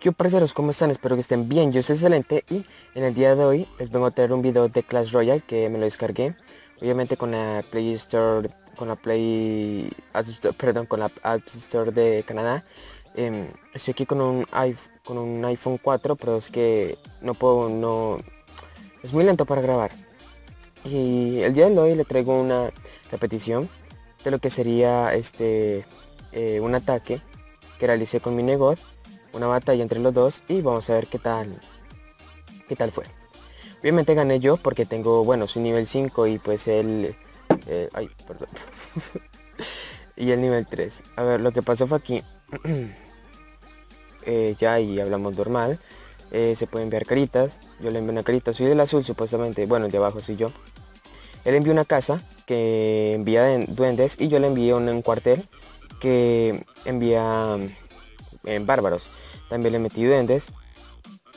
¿Qué parceros? ¿Cómo están? Espero que estén bien, yo soy excelente y en el día de hoy les vengo a traer un video de Clash Royale que me lo descargué. Obviamente con la Play Store, con la Play, perdón, con la App Store de Canadá. Em, estoy aquí con un, con un iPhone 4 pero es que no puedo, no, es muy lento para grabar. Y el día de hoy le traigo una repetición de lo que sería este eh, un ataque que realicé con mi negocio una batalla entre los dos y vamos a ver qué tal, qué tal fue. Obviamente gané yo porque tengo, bueno, su nivel 5 y pues el... Eh, ay, perdón. y el nivel 3. A ver, lo que pasó fue aquí. Eh, ya ahí hablamos normal. Eh, se pueden enviar caritas. Yo le envío una carita. Soy del azul supuestamente. Bueno, el de abajo soy yo. Él envió una casa que envía duendes y yo le envié un, cuartel que envía bárbaros. También le metí duendes.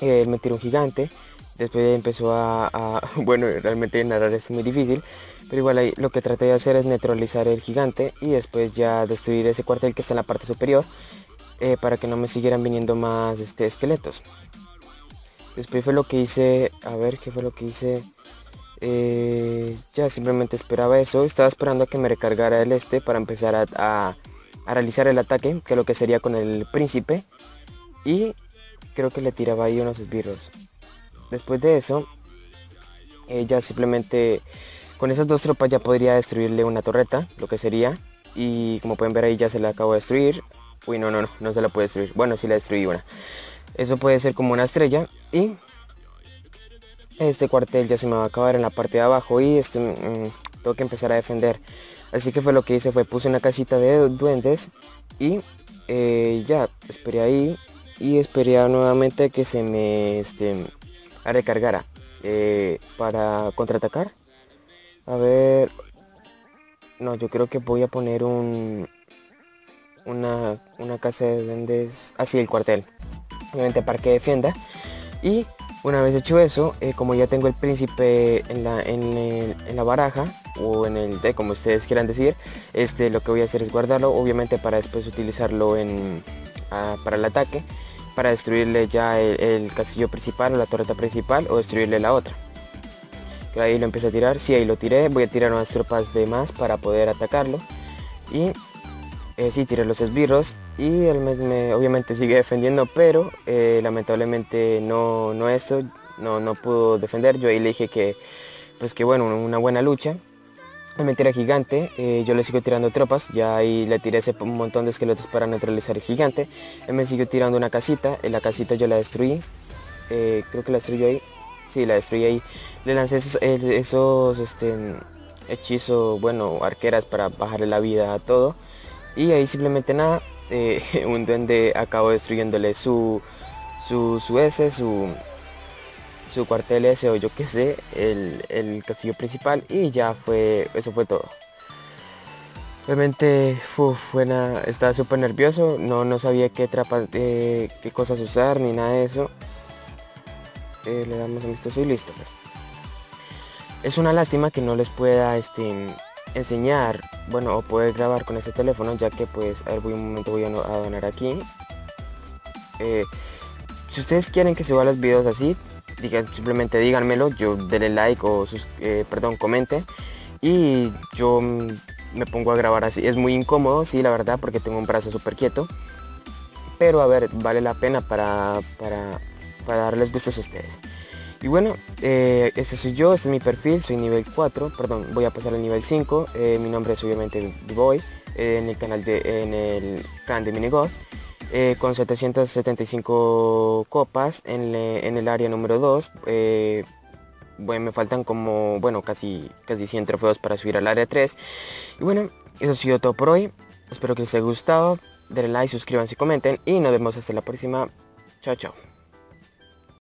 Él me tiró un gigante. Después empezó a, bueno, realmente narrar es muy difícil, pero igual ahí lo que traté de hacer es neutralizar el gigante y después ya destruir ese cuartel que está en la parte superior eh, para que no me siguieran viniendo más este, esqueletos. Después fue lo que hice, a ver qué fue lo que hice. Eh, ya simplemente esperaba eso, estaba esperando a que me recargara el este para empezar a realizar el ataque, que lo que sería con el príncipe. Y creo que le tiraba ahí unos esbirros. Después de eso, ella simplemente con esas dos tropas ya podría destruirle una torreta, lo que sería. Y como pueden ver ahí ya se la acabo de destruir. Uy, no, no, no, no se la puede destruir. Bueno, sí la destruí una. Eso puede ser como una estrella. Y este cuartel ya se me va a acabar en la parte de abajo y este mm, tengo que empezar a defender. Así que fue lo que hice, fue puse una casita de duendes y eh, ya esperé ahí y esperé nuevamente que se me este, recargara eh, para contraatacar. A ver, no, yo creo que voy a poner un una, una casa de duendes, así el cuartel, obviamente para que defienda. Y una vez hecho eso, eh, como ya tengo el príncipe en la, en, la baraja, o en el de como ustedes quieran decir, este, lo que voy a hacer es guardarlo, obviamente para después utilizarlo en, ah, para el ataque para destruirle ya el, castillo principal o la torreta principal o destruirle la otra. Ahí lo empiezo a tirar, si ahí lo tiré, voy a tirar unas tropas de más para poder atacarlo. Y eh, sí, tiré los esbirros y él me, obviamente sigue defendiendo, pero eh, lamentablemente no, no esto, no, no pudo defender. Yo ahí le dije que, pues que bueno, una buena lucha me mentira gigante, eh, yo le sigo tirando tropas, ya ahí le tiré ese montón de esqueletos para neutralizar el gigante. Él me siguió tirando una casita, en la casita yo la destruí, eh, creo que la destruyó ahí, sí, la destruí ahí. Le lancé esos, esos este, hechizos, bueno, arqueras para bajarle la vida a todo. Y ahí simplemente nada, eh, un duende acabó destruyéndole su, su, su S, su, su cuartel ese o yo qué sé, el, castillo principal y ya fue, eso fue todo. Realmente buena, estaba súper nervioso, no, no sabía qué, eh, qué cosas usar ni nada de eso. Eh, le damos a y listo. Es una lástima que no les pueda este, enseñar, bueno, o poder grabar con este teléfono, ya que pues, a ver, voy un momento voy a, donar aquí. Eh, si ustedes quieren que se suba los videos así, simplemente díganmelo, yo denle like o sus, eh, perdón, comenten y yo me pongo a grabar así. Es muy incómodo, sí, la verdad, porque tengo un brazo súper quieto. Pero a ver, vale la pena para, para, darles gustos a ustedes. Y bueno, eh, este soy yo, este es mi perfil, soy nivel 4, perdón, voy a pasar al nivel 5. Eh, mi nombre es obviamente Boy, en el canal de, en el canal de Minigod. Eh, con 775 copas en, el área número 2. Eh, bueno, me faltan como, bueno, casi, casi 100 trofeos para subir al área 3. Y bueno, eso ha sido todo por hoy. Espero que les haya gustado. Denle like, suscríbanse, comenten y nos vemos hasta la próxima. Chao, chao.